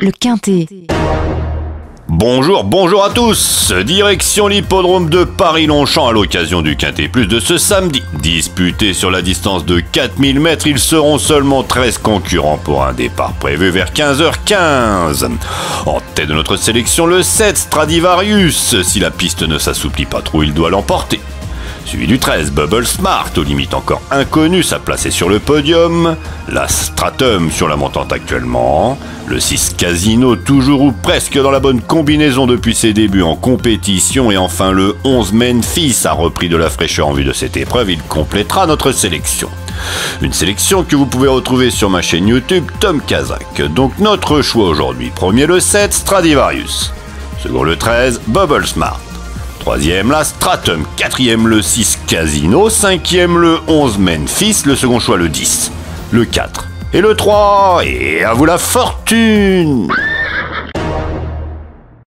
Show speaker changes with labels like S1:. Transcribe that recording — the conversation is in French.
S1: Le quintet.
S2: Bonjour, bonjour à tous Direction l'hippodrome de Paris-Longchamp à l'occasion du Quintet Plus de ce samedi. Disputé sur la distance de 4000 mètres, ils seront seulement 13 concurrents pour un départ prévu vers 15h15. En tête de notre sélection, le 7 Stradivarius. Si la piste ne s'assouplit pas trop, il doit l'emporter suivi du 13, Bubble Smart, aux limites encore inconnues, sa place est sur le podium, la Stratum sur la montante actuellement, le 6 Casino toujours ou presque dans la bonne combinaison depuis ses débuts en compétition, et enfin le 11 Memphis a repris de la fraîcheur en vue de cette épreuve, il complétera notre sélection. Une sélection que vous pouvez retrouver sur ma chaîne YouTube Tom Kazak. Donc notre choix aujourd'hui, premier le 7 Stradivarius, second le 13 Bubble Smart. Troisième, la Stratum. Quatrième, le 6 Casino. Cinquième, le 11 Memphis. Le second choix, le 10. Le 4. Et le 3. Et à vous la fortune